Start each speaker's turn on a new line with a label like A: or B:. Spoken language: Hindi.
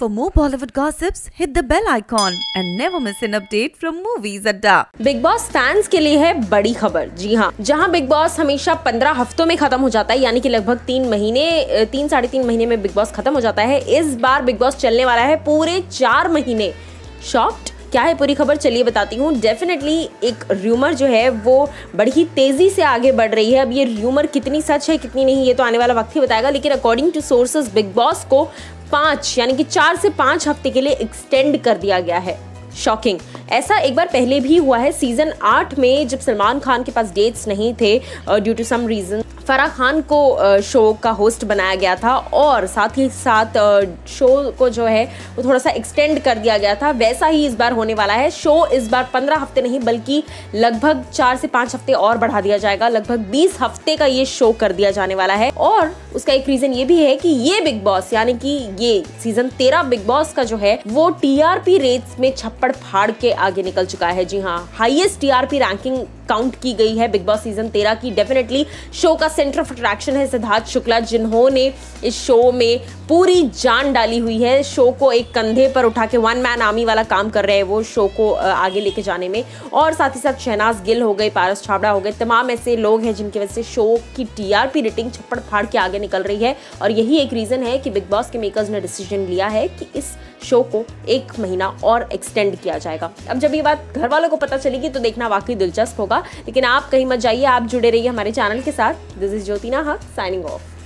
A: For more Bollywood gossips, hit the bell icon and never miss an update from Movies Adda.
B: Bigg Boss fans के लिए है बड़ी खबर। जी हाँ जहाँ बिग बॉस हमेशा पंद्रह हफ्तों में खत्म हो जाता है यानी कि लगभग तीन महीने तीन साढ़े तीन महीने में बिग बॉस खत्म हो जाता है। इस बार बिग बॉस चलने वाला है पूरे चार महीने। शॉक्ड क्या है पूरी खबर? चलिए बताती हूँ। डेफिनेटली एक र्यूमर जो है वो बड़ी ही तेज़ी से आगे बढ़ रही है। अब ये र्यूमर कितनी सच है कितनी नहीं ये तो आने वाला वक्त ही बताएगा। लेकिन according to sources Bigg Boss को पाँच, यानी कि चार से पाँच हफ़्ते के लिए एक्सटेंड कर दिया गया है। शॉकिंग ऐसा एक बार पहले भी हुआ है सीज़न आठ में जब सलमान खान के पास डेट्स नहीं थे due to some reason Farah Khan को शो का होस्ट बनाया गया था और साथ ही साथ शो को जो है, वो थोड़ा सा एक्सटेंड कर दिया गया था। वैसा ही इस बार होने वाला है। शो इस बार पंद्रह हफ़्ते नहीं, बल्कि लगभग चार से पाँच हफ़्ते और बढ़ा दिया जाएगा। लगभग बीस हफ़्ते का ये शो कर दिया जाने वाला है। और उसका एक रीजन ये भी है कि ये बिग बॉस यानी कि ये सीज़न तेरह बिग बॉस का जो है, वो टीआरपी रेट्स में छप्पड़ फाड़ के आगे निकल चुका है। जी हाँ हाईएस्ट टीआरपी रैंकिंग काउंट की गई है बिग बॉस सीज़न तेरह की। डेफिनेटली शो का सेंटर ऑफ़ अट्रैक्शन है सिद्धार्थ शुक्ला, जिन्होंने इस शो में पूरी जान डाली हुई है। शो को एक कंधे पर उठा के वन मैन आर्मी वाला काम कर रहे हैं वो शो को आगे लेके जाने में। और साथ ही साथ शहनाज गिल हो गए, पारस छाबड़ा हो गए, तमाम ऐसे लोग हैं जिनकी वजह से शो की टीआरपी रेटिंग छप्पड़ फाड़ के आगे निकल रही है। और यही एक रीज़न है कि बिग बॉस के मेकर्स ने डिसीज़न लिया है कि इस शो को एक महीना और एक्सटेंड किया जाएगा। अब जब ये बात घर वालों को पता चलेगी तो देखना वाकई दिलचस्प होगा, लेकिन आप कहीं मत जाइए, आप जुड़े रहिए हमारे चैनल के साथ। दिस इज़ ज्योतिना हक साइनिंग ऑफ़